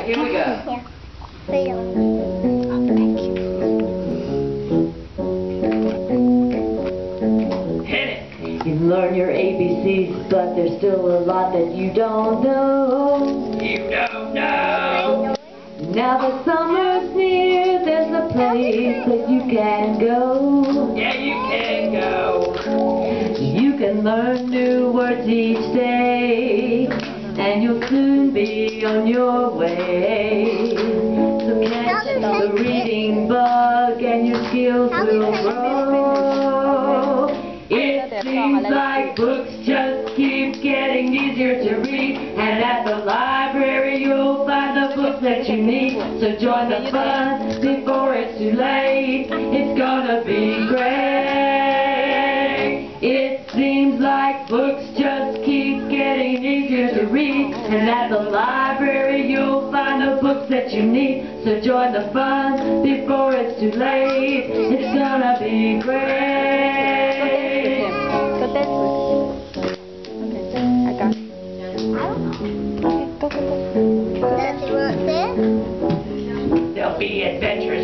right, here we go. Yeah. Put it on. Thank you. Hit it. You learn your ABCs, but there's still a lot that you don't know. You don't know. Now that summer's near, there's a place that you can go. Yeah, you can go. You can learn new words each day, and you'll soon be on your way. So catch the reading bug, and your skills will grow. It seems like books just keep getting easier to read, and at the library you'll find the books that you need. So join the fun before it's too late. It's gonna be great. It seems like books just keep getting easier to read, and at the library you'll find the books that you need. So join the fun before it's too late. It's gonna be great. Go dance with him. Okay, I got it. I don't know. Okay, go, go, go. Does it work there? There'll be adventures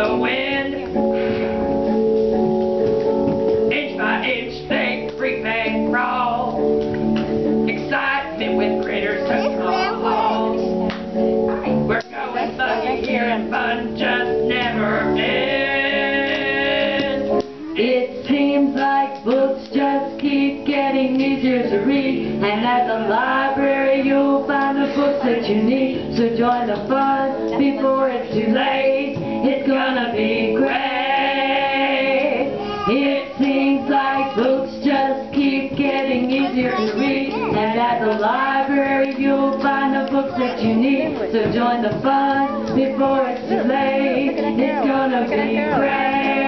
the wind. Inch by inch they creep and crawl. Excitement with critters to crawl. We're going buggy here and fun just never ends. It seems like books just keep getting easier to read, and at the library you'll find the books that you need. So join the fun before it's too late. At the library you'll find the books that you need. So join the fun before it's too late. It's gonna be great.